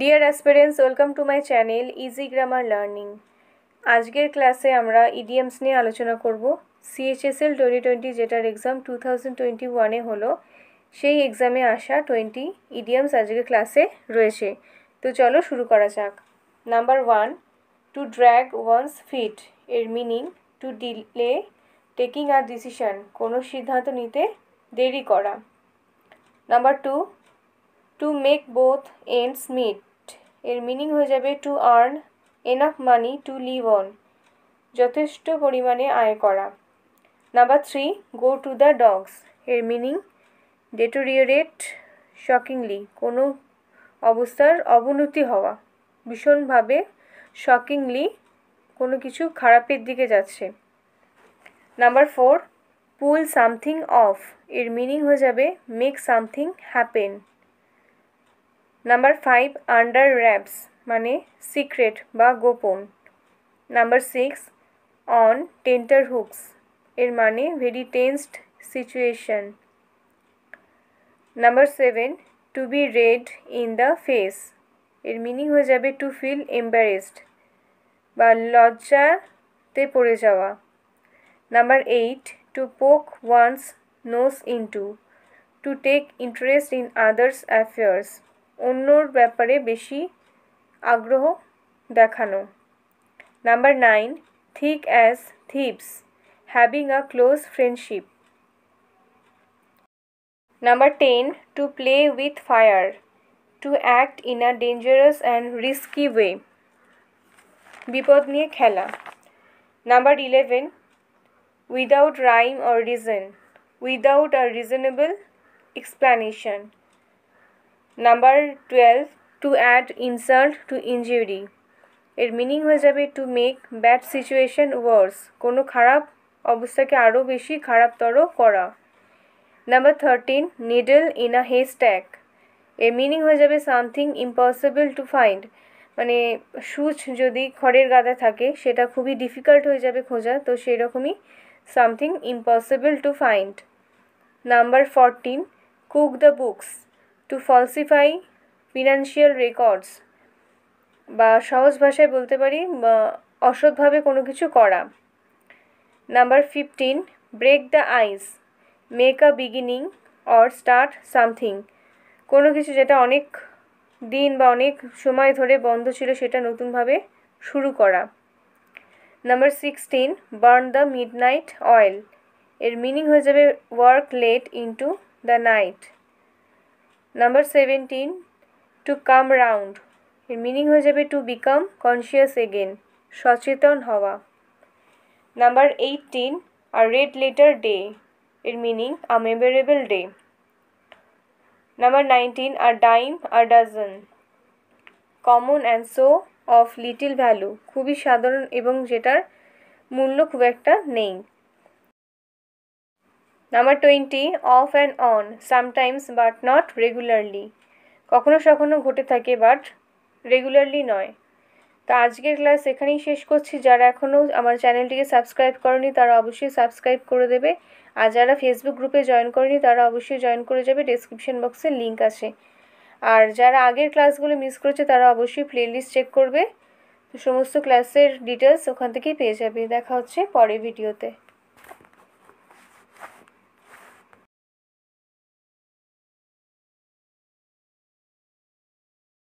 Dear aspirants welcome to my channel easy grammar learning আজকের ক্লাসে আমরা ইডিএমস নিয়ে আলোচনা করব। সিএইচএসএল টোয়েন্টি টোয়েন্টি যেটার এক্সাম টু থাউজেন্ড টোয়েন্টি ওয়ানে হলো, সেই এক্সামে আসা টোয়েন্টি ইডিএমস আজকের ক্লাসে রয়েছে। তো চলো শুরু করা যাক। Number one to drag one's feet এর meaning to delay taking a decision কোনো সিদ্ধান্ত নিতে দেরি করা। Number two to make both ends meet এর মিনিং হয়ে যাবে to earn enough money to live on যথেষ্ট পরিমাণে আয় করা। Number three go to the dogs এর মিনিং ডেটোরিওরেট শকিংলি কোনো অবস্থার অবনতি হওয়া, ভীষণভাবে শকিংলি কোনো কিছু খারাপের দিকে যাচ্ছে। Number four pull something off এর মিনিং হয়ে যাবে make something happen number five under wraps মানে সিক্রেট বা গোপন. নাম্বার সিক্স অন টেন্টার হুকস এর মানে very tensed situation number seven to be red in the face এর মিনিং হয়ে যাবে টু ফিল এম্বারেসড বা লজ্জাতে পড়ে যাওয়া. Number eight to poke one's nose into to take interest in others affairs অন্যর ব্যাপারে বেশি আগ্রহ দেখানো। Number nine thick as thieves having a close friendship number ten to play with fire to act in a dangerous and risky way বিপদ নিয়ে খেলা। Number eleven without rhyme or reason without a reasonable explanation number twelve to add insult to injury এর meaning হয়ে যাবে to make bad situation worse কোনো খারাপ অবস্থাকে আরও বেশি খারাপতর করা। Number thirteen needle in a haystack এর মিনিং হয়ে যাবে সামথিং ইম্পসিবল টু ফাইন্ড মানে সুচ যদি খড়ের গাদা থাকে, সেটা খুবই ডিফিকাল্ট হয়ে যাবে খোঁজা। তো সেই রকমই something impossible to find number fourteen cook the books to falsify financial records বা সহজ ভাষায় বলতে পারি অসৎভাবে কোনো কিছু করা। Number fifteen break the ice make a beginning or start something কোনো কিছু যেটা অনেক দিন বা অনেক সময় ধরে বন্ধ ছিল, সেটা নতুনভাবে শুরু করা। Number sixteen burn the midnight oil এর মিনিং হয়ে যাবে work late into the night number seventeen to come round এর মিনিং হয়ে যাবে টু বিকাম কনসিয়াস এগেন সচেতন হওয়া। Number eighteen a red letter day এর meaning a memorable day number nineteen a dime a dozen common and so of little value খুবই সাধারণ এবং যেটার মূল্য খুব একটা নেই। Number twenty off and on sometimes but not regularly কখনো সখনো ঘটে থাকে বাট রেগুলারলি নয়। তো আজকের ক্লাস এখানেই শেষ করছি। যারা এখনও আমার চ্যানেলটিকে সাবস্ক্রাইব করেনি, তারা অবশ্যই সাবস্ক্রাইব করে দেবে। আর যারা ফেসবুক গ্রুপে জয়েন করেনি, তারা অবশ্যই জয়েন করে যাবে। ডেসক্রিপশন বক্সে লিঙ্ক আছে। আর যারা আগের ক্লাসগুলো মিস করেছে, তারা অবশ্যই প্লেলিস্ট চেক করবে। সমস্ত ক্লাসের ডিটেলস ওখান থেকেই পেয়ে যাবে। দেখা হচ্ছে পরের ভিডিওতে